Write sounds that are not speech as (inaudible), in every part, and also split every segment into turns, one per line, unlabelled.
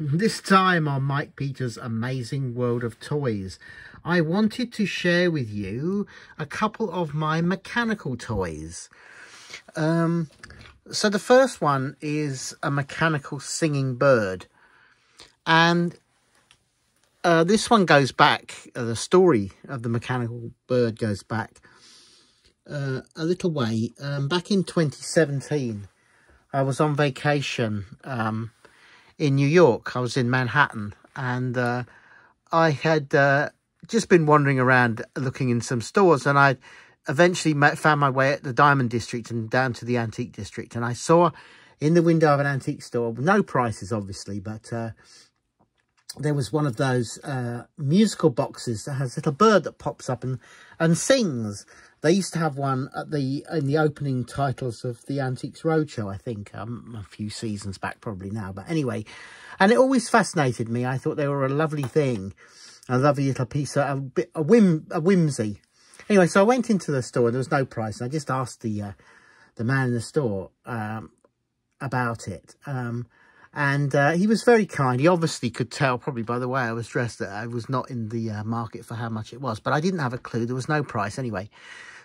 This time on Mike Peters' Amazing World of Toys, I wanted to share with you a couple of my mechanical toys. Um, so the first one is a mechanical singing bird. And uh, this one goes back, uh, the story of the mechanical bird goes back uh, a little way. Um, back in 2017, I was on vacation um, in New York. I was in Manhattan and uh, I had uh, just been wandering around looking in some stores and I eventually met, found my way at the Diamond District and down to the Antique District. And I saw in the window of an antique store, no prices obviously, but uh, there was one of those uh, musical boxes that has a little bird that pops up and, and sings. They used to have one at the in the opening titles of the Antiques Roadshow, I think, um, a few seasons back probably now. But anyway, and it always fascinated me. I thought they were a lovely thing, a lovely little piece, of, a, bit, a whim, a whimsy. Anyway, so I went into the store. and There was no price. I just asked the uh, the man in the store um, about it. Um, and uh, he was very kind. He obviously could tell, probably by the way I was dressed, that I was not in the uh, market for how much it was. But I didn't have a clue. There was no price anyway.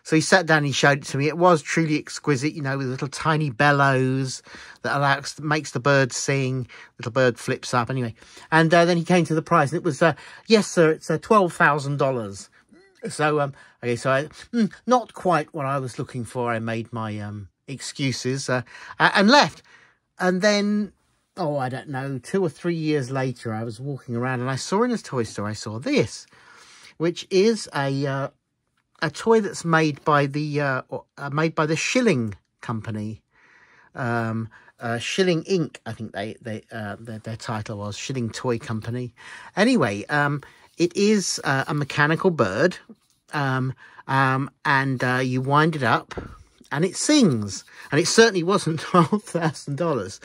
So he sat down and he showed it to me. It was truly exquisite, you know, with little tiny bellows that allows, makes the bird sing. Little bird flips up anyway. And uh, then he came to the price and it was, uh, yes, sir, it's uh, $12,000. So, um, okay, so I, mm, not quite what I was looking for. I made my um, excuses uh, and left. And then, oh, I don't know, two or three years later, I was walking around and I saw in a toy store, I saw this, which is a uh, a toy that's made by the uh, uh, made by the Schylling company. Um, uh, Schylling Inc. I think they they uh, their, their title was Schylling Toy Company. Anyway, um, it is uh, a mechanical bird, um, um, and uh, you wind it up, and it sings. And it certainly wasn't (laughs) twelve thousand dollars.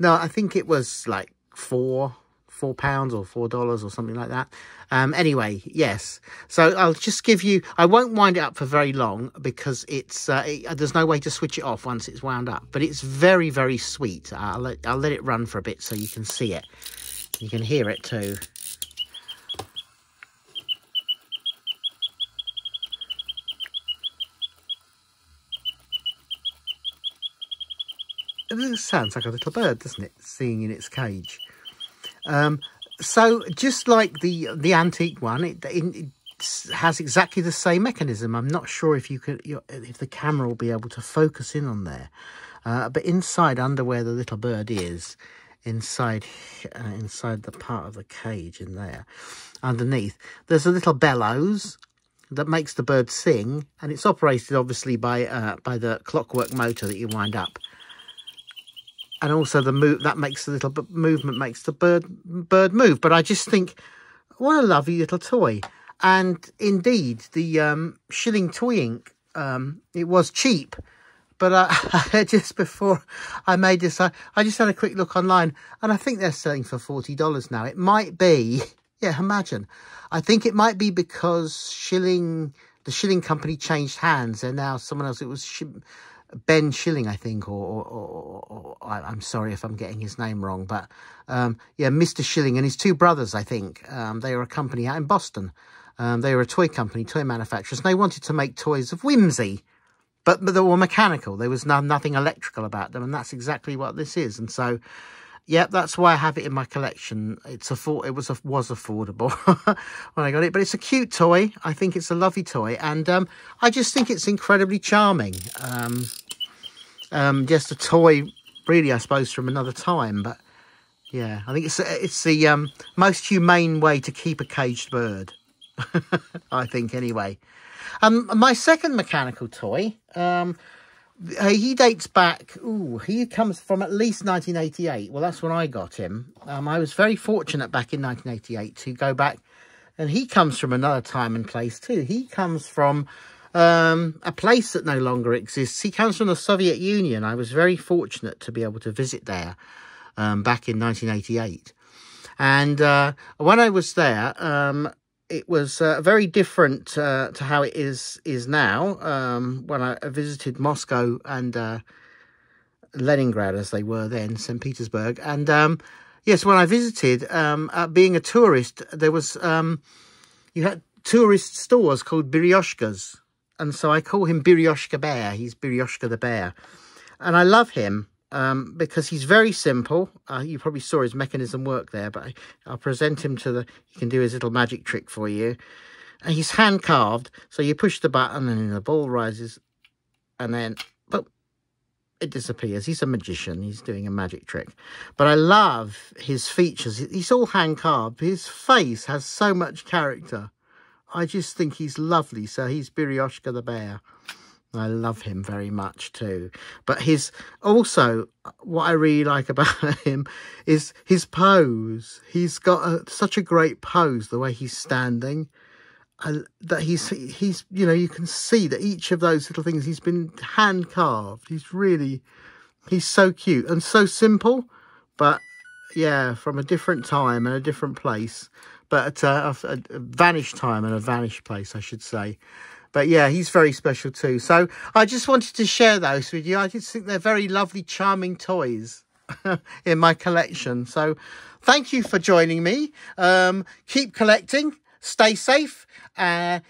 No, I think it was like four four pounds or four dollars or something like that. Um, anyway, yes. So I'll just give you. I won't wind it up for very long because it's uh, it, there's no way to switch it off once it's wound up. But it's very very sweet. I'll let I'll let it run for a bit so you can see it. You can hear it too. It sounds like a little bird, doesn't it? Singing in its cage. Um, so just like the the antique one, it, it, has exactly the same mechanism. I'm not sure if you could if the camera will be able to focus in on there, uh, but inside under where the little bird is, inside uh, inside the part of the cage in there, underneath, there's a little bellows that makes the bird sing, and it's operated obviously by uh, by the clockwork motor that you wind up and also the move that makes the little movement makes the bird bird move. But I just think, what a lovely little toy. And indeed, the um, Schylling Toy Inc Um, it was cheap, but uh, (laughs) just before I made this, I, I just had a quick look online, and I think they're selling for forty dollars now. It might be, (laughs) yeah, imagine. I think it might be because Schylling, the Schylling company changed hands, and now someone else. It was Ben Schilling, I think, or, or, or, or, I'm sorry if I'm getting his name wrong, but um, yeah, Mr. Schilling and his two brothers, I think, um, they were a company out in Boston. Um, they were a toy company, toy manufacturers, and they wanted to make toys of whimsy, but, but they were mechanical. There was no, nothing electrical about them, and that's exactly what this is. And so, yeah, that's why I have it in my collection. It's a it was was affordable (laughs) when I got it, but it's a cute toy. I think it's a lovely toy, and um, I just think it's incredibly charming. Um, um, just a toy, really, I suppose, from another time. But yeah, I think it's it's the um, most humane way to keep a caged bird. (laughs) I think, anyway. Um, my second mechanical toy, um, he dates back, ooh, he comes from at least 1988. Well, that's when I got him. Um, I was very fortunate back in 1988 to go back, and he comes from another time and place too. He comes from um, a place that no longer exists. He comes from the Soviet Union. I was very fortunate to be able to visit there um, back in 1988. And uh, when I was there, um, it was uh, very different uh, to how it is is now. Um, when I visited Moscow and uh, Leningrad as they were then, St. Petersburg. And um, yes, when I visited, um, being a tourist, there was, um, you had tourist stores called Biryoshkas. And so I call him Biryoshka Bear. He's Biryoshka the Bear. And I love him um, because he's very simple. Uh, you probably saw his mechanism work there, but I, I'll present him to the, he can do his little magic trick for you. And he's hand carved, so you push the button and the ball rises and then boom, it disappears. He's a magician. He's doing a magic trick. But I love his features. He's all hand carved. His face has so much character. I just think he's lovely. So he's Biryoshka the bear. I love him very much too. But his also what I really like about (laughs) him is his pose. He's got a, such a great pose, the way he's standing. Uh, that he's he's you know you can see that each of those little things he's been hand carved. He's really he's so cute and so simple, but yeah, from a different time and a different place, but uh, a, a vanished time and a vanished place, I should say. But yeah, he's very special too. So I just wanted to share those with you. I just think they're very lovely, charming toys (laughs) in my collection. So thank you for joining me. Um, keep collecting. Stay safe. Uh,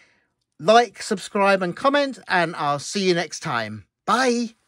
like, subscribe and comment. And I'll see you next time. Bye.